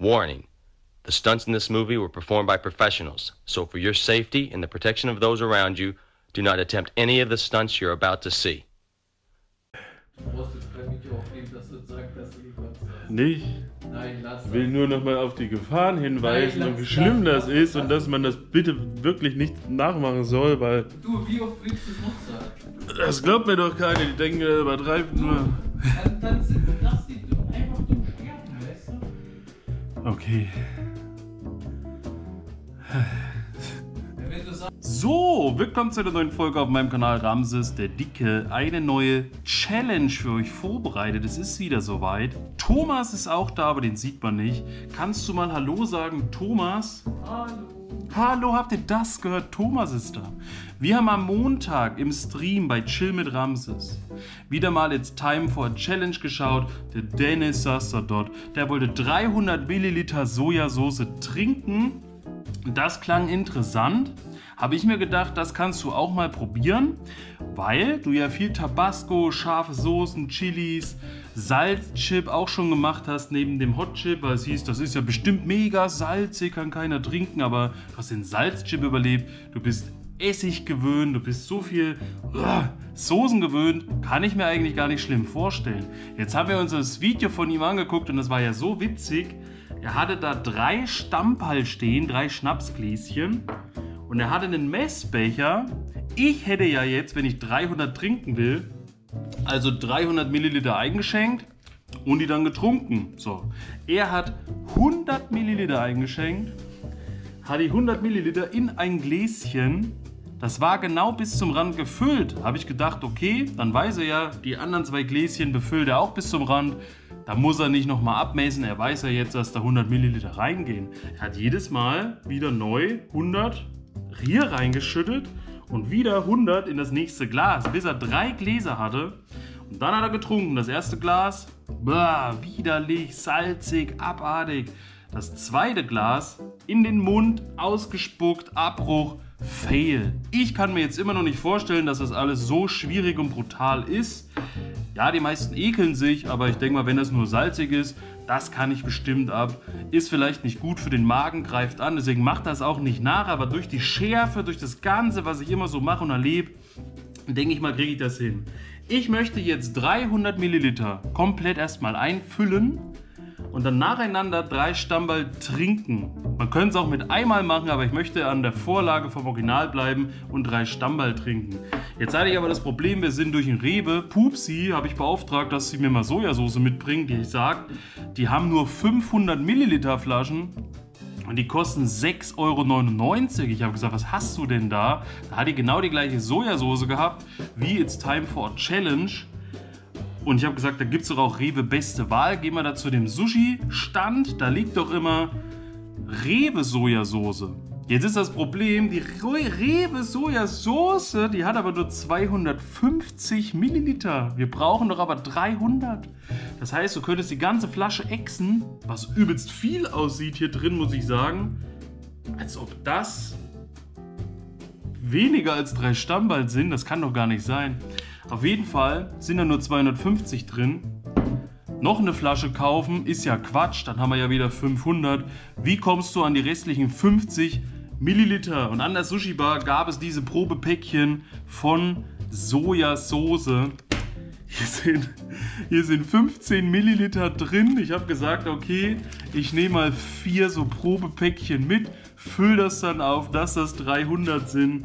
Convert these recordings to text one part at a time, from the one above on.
Warning the stunts in this movie were performed by professionals, so for your safety and the protection of those around you, do not attempt any of the stunts you're about to see. Du brauchst jetzt kein Video aufnehmen, dass du sagst, dass du gekotzt hast. Nicht. Nein, lass Ich will nur nochmal auf die Gefahren hinweisen Nein, und wie schlimm lass- das ist und dass man das bitte wirklich nicht nachmachen soll, weil Du, wie oft willst du es noch sagen? das glaubt mir doch keiner. Die denken, übertreibt nur. Dann, dann Okay. So, willkommen zu einer neuen Folge auf meinem Kanal Ramses der Dicke. Eine neue Challenge für euch vorbereitet. Es ist wieder soweit. Thomas ist auch da, aber den sieht man nicht. Kannst du mal Hallo sagen, Thomas? hallo. Hallo, habt ihr das gehört? Thomas ist da. Wir haben am Montag im Stream bei Chill mit Ramses wieder mal It's Time for a Challenge geschaut. Der Dennis saß da dort. Der wollte 300 Milliliter Sojasauce trinken. Das klang interessant. Habe ich mir gedacht, das kannst du auch mal probieren, weil du ja viel Tabasco, scharfe Soßen, Chilis, Salzchip auch schon gemacht hast neben dem Hotchip, weil es hieß, das ist ja bestimmt mega salzig, kann keiner trinken, aber du hast den Salzchip überlebt. Du bist Essig gewöhnt, du bist so viel uh, Soßen gewöhnt, kann ich mir eigentlich gar nicht schlimm vorstellen. Jetzt haben wir uns das Video von ihm angeguckt und das war ja so witzig. Er hatte da drei Stammball stehen, drei Schnapsgläschen. Und er hatte einen Messbecher. Ich hätte ja jetzt, wenn ich 300 trinken will, also 300 Milliliter eingeschenkt und die dann getrunken. So. Er hat 100 Milliliter eingeschenkt, hat die 100 Milliliter in ein Gläschen. Das war genau bis zum Rand gefüllt. Habe ich gedacht, okay, dann weiß er ja, die anderen zwei Gläschen befüllt er auch bis zum Rand. Da muss er nicht nochmal abmessen. Er weiß ja jetzt, dass da 100 Milliliter reingehen. Er hat jedes Mal wieder neu 100 hier reingeschüttet und wieder 100 in das nächste Glas, bis er drei Gläser hatte. Und dann hat er getrunken. Das erste Glas, bah, widerlich, salzig, abartig. Das zweite Glas in den Mund, ausgespuckt, Abbruch, Fail. Ich kann mir jetzt immer noch nicht vorstellen, dass das alles so schwierig und brutal ist. Ja, die meisten ekeln sich, aber ich denke mal, wenn das nur salzig ist, das kann ich bestimmt ab. Ist vielleicht nicht gut für den Magen, greift an, deswegen macht das auch nicht nach, aber durch die Schärfe, durch das Ganze, was ich immer so mache und erlebe, denke ich mal, kriege ich das hin. Ich möchte jetzt 300 Milliliter komplett erstmal einfüllen und dann nacheinander drei Stammball trinken. Man könnte es auch mit einmal machen, aber ich möchte an der Vorlage vom Original bleiben und drei Stammball trinken. Jetzt hatte ich aber das Problem, wir sind durch ein Rewe. Pupsi habe ich beauftragt, dass sie mir mal Sojasauce mitbringen, die ich sagt, die haben nur 500 Milliliter Flaschen und die kosten 6,99 Euro. Ich habe gesagt, was hast du denn da? Da hat die genau die gleiche Sojasauce gehabt wie It's Time for a Challenge. Und ich habe gesagt, da gibt es doch auch Rewe Beste Wahl. Gehen wir da zu dem Sushi-Stand. Da liegt doch immer Rewe Sojasauce. Jetzt ist das Problem, die Re- Rewe Sojasauce, die hat aber nur 250 Milliliter. Wir brauchen doch aber 300. Das heißt, du könntest die ganze Flasche exen, was übelst viel aussieht hier drin, muss ich sagen. Als ob das weniger als drei Stammball sind. Das kann doch gar nicht sein. Auf jeden Fall sind da nur 250 drin. Noch eine Flasche kaufen ist ja Quatsch, dann haben wir ja wieder 500. Wie kommst du an die restlichen 50 Milliliter? Und an der Sushi Bar gab es diese Probepäckchen von Sojasauce. Hier sind, hier sind 15 Milliliter drin. Ich habe gesagt, okay, ich nehme mal vier so Probepäckchen mit, fülle das dann auf, dass das 300 sind.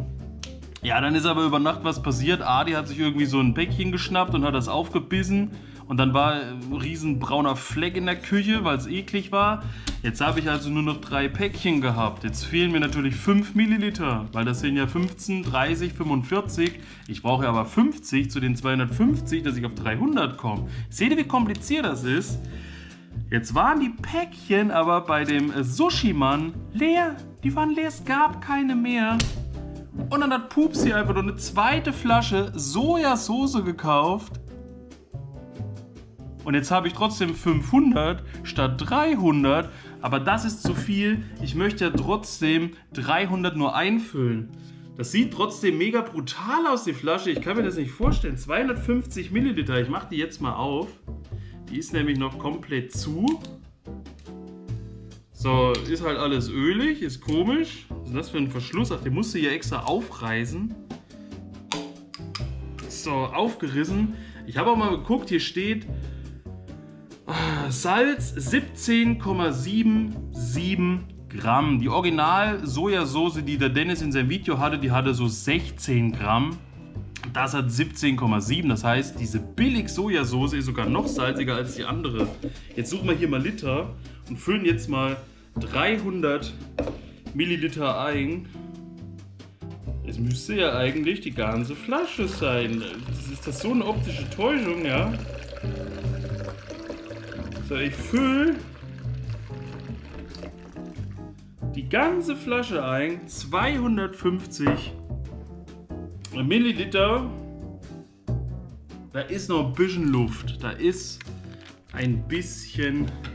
Ja, dann ist aber über Nacht was passiert. Adi hat sich irgendwie so ein Päckchen geschnappt und hat das aufgebissen. Und dann war ein riesen brauner Fleck in der Küche, weil es eklig war. Jetzt habe ich also nur noch drei Päckchen gehabt. Jetzt fehlen mir natürlich 5 Milliliter, weil das sind ja 15, 30, 45. Ich brauche aber 50 zu den 250, dass ich auf 300 komme. Seht ihr, wie kompliziert das ist? Jetzt waren die Päckchen aber bei dem äh, Sushi-Mann leer. Die waren leer, es gab keine mehr. Und dann hat Pupsi einfach noch eine zweite Flasche Sojasauce gekauft. Und jetzt habe ich trotzdem 500 statt 300. Aber das ist zu viel. Ich möchte ja trotzdem 300 nur einfüllen. Das sieht trotzdem mega brutal aus, die Flasche. Ich kann mir das nicht vorstellen. 250 Milliliter. Ich mache die jetzt mal auf. Die ist nämlich noch komplett zu. So, ist halt alles ölig, ist komisch. Was ist das für ein Verschluss? Ach, den musst du hier extra aufreißen. So, aufgerissen. Ich habe auch mal geguckt, hier steht ah, Salz 17,77 Gramm. Die Original-Sojasauce, die der Dennis in seinem Video hatte, die hatte so 16 Gramm. Das hat 17,7. Das heißt, diese billig Sojasauce ist sogar noch salziger als die andere. Jetzt suchen wir hier mal Liter und füllen jetzt mal 300 Milliliter ein. Es müsste ja eigentlich die ganze Flasche sein. Das ist das so eine optische Täuschung, ja? So, ich fülle die ganze Flasche ein. 250 Milliliter. Da ist noch ein bisschen Luft. Da ist ein bisschen Luft.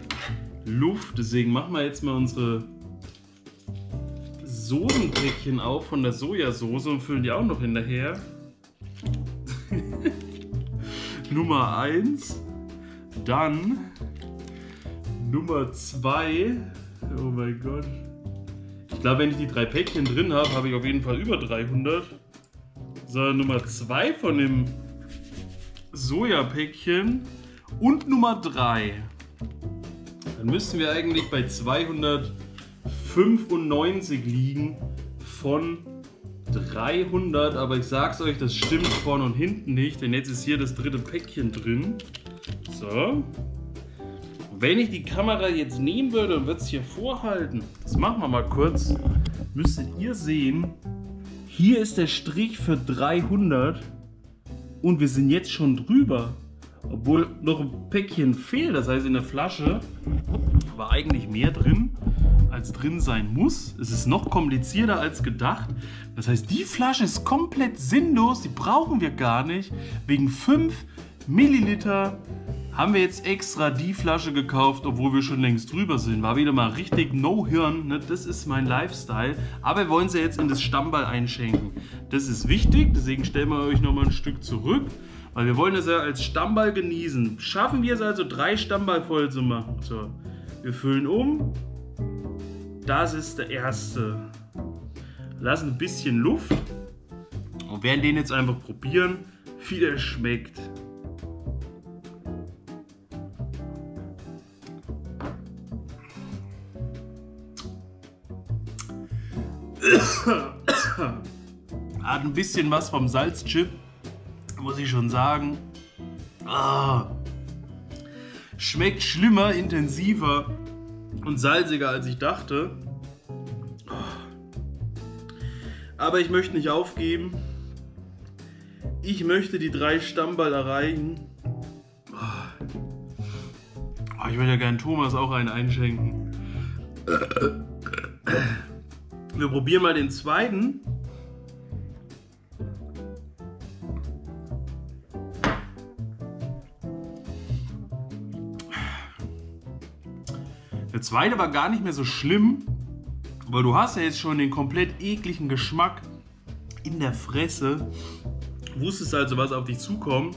Deswegen machen wir jetzt mal unsere Soßenpäckchen auf von der Sojasauce und füllen die auch noch hinterher. Nummer 1. Dann Nummer 2. Oh mein Gott. Ich glaube, wenn ich die drei Päckchen drin habe, habe ich auf jeden Fall über 300. So, Nummer 2 von dem Sojapäckchen. Und Nummer 3. Dann müssten wir eigentlich bei 295 liegen von 300. Aber ich sag's euch, das stimmt vorne und hinten nicht, denn jetzt ist hier das dritte Päckchen drin. So. Wenn ich die Kamera jetzt nehmen würde und würde es hier vorhalten, das machen wir mal kurz, müsstet ihr sehen, hier ist der Strich für 300 und wir sind jetzt schon drüber. Obwohl noch ein Päckchen fehlt, das heißt in der Flasche war eigentlich mehr drin, als drin sein muss. Es ist noch komplizierter als gedacht. Das heißt, die Flasche ist komplett sinnlos, die brauchen wir gar nicht. Wegen 5 Milliliter haben wir jetzt extra die Flasche gekauft, obwohl wir schon längst drüber sind. War wieder mal richtig No-Hirn. Ne? Das ist mein Lifestyle. Aber wir wollen sie jetzt in das Stammball einschenken. Das ist wichtig, deswegen stellen wir euch nochmal ein Stück zurück. Weil wir wollen das ja als Stammball genießen. Schaffen wir es also, drei Stammball voll zu machen. So, wir füllen um. Das ist der erste. Lassen ein bisschen Luft. Und werden den jetzt einfach probieren, wie der schmeckt. Hat ein bisschen was vom Salzchip, muss ich schon sagen. Ah, schmeckt schlimmer, intensiver und salziger als ich dachte. Aber ich möchte nicht aufgeben. Ich möchte die drei Stammball erreichen. Ah, ich würde ja gerne Thomas auch einen einschenken. Wir probieren mal den zweiten. Der zweite war gar nicht mehr so schlimm, weil du hast ja jetzt schon den komplett ekligen Geschmack in der Fresse. Wusstest also, was auf dich zukommt.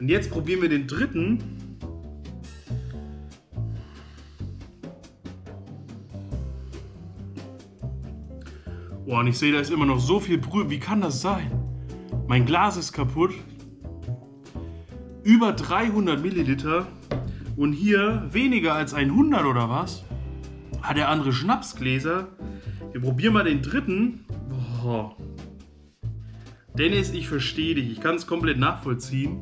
Und jetzt probieren wir den dritten. Boah, und ich sehe, da ist immer noch so viel Brühe. Wie kann das sein? Mein Glas ist kaputt. Über 300 Milliliter. Und hier weniger als 100 oder was? Hat der andere Schnapsgläser? Wir probieren mal den dritten. Boah. Dennis, ich verstehe dich. Ich kann es komplett nachvollziehen.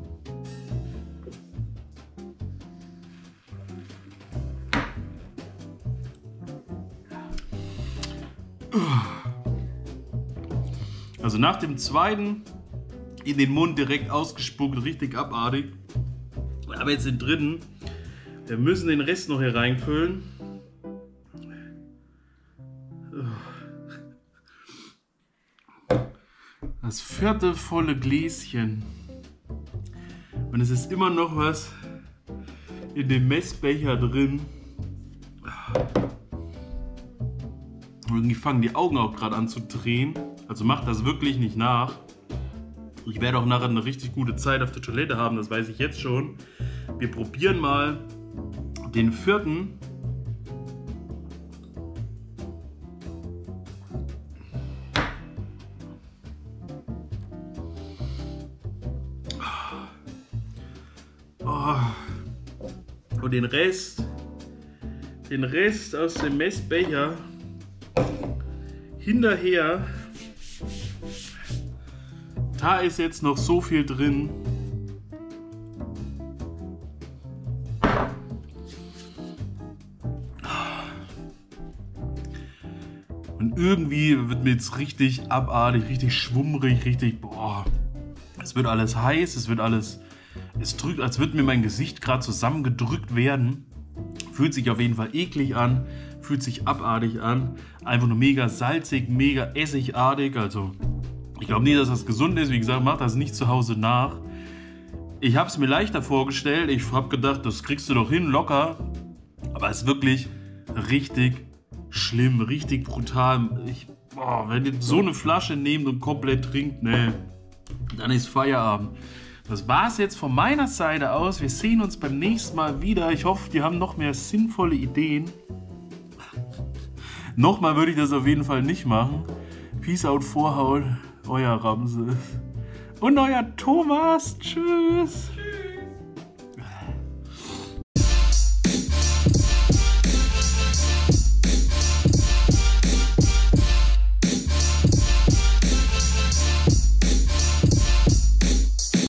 Also nach dem zweiten in den Mund direkt ausgespuckt, richtig abartig. Aber jetzt den dritten. Wir müssen den Rest noch hier reinfüllen. Das vierte volle Gläschen. Und es ist immer noch was in dem Messbecher drin. Irgendwie fangen die Augen auch gerade an zu drehen. Also macht das wirklich nicht nach. Ich werde auch nachher eine richtig gute Zeit auf der Toilette haben, das weiß ich jetzt schon. Wir probieren mal den vierten. Oh. Oh. Und den Rest, den Rest aus dem Messbecher hinterher. Da ist jetzt noch so viel drin. Irgendwie wird mir jetzt richtig abartig, richtig schwummrig, richtig, boah. Es wird alles heiß, es wird alles, es drückt, als würde mir mein Gesicht gerade zusammengedrückt werden. Fühlt sich auf jeden Fall eklig an, fühlt sich abartig an. Einfach nur mega salzig, mega essigartig. Also, ich glaube nicht, dass das gesund ist. Wie gesagt, macht das nicht zu Hause nach. Ich habe es mir leichter vorgestellt. Ich habe gedacht, das kriegst du doch hin, locker. Aber es ist wirklich richtig schlimm, richtig brutal. Ich, boah, wenn ihr so eine Flasche nehmt und komplett trinkt, ne, dann ist Feierabend. Das war's jetzt von meiner Seite aus. Wir sehen uns beim nächsten Mal wieder. Ich hoffe, die haben noch mehr sinnvolle Ideen. Nochmal würde ich das auf jeden Fall nicht machen. Peace out, Vorhaut. Euer Ramses. Und euer Thomas. Tschüss.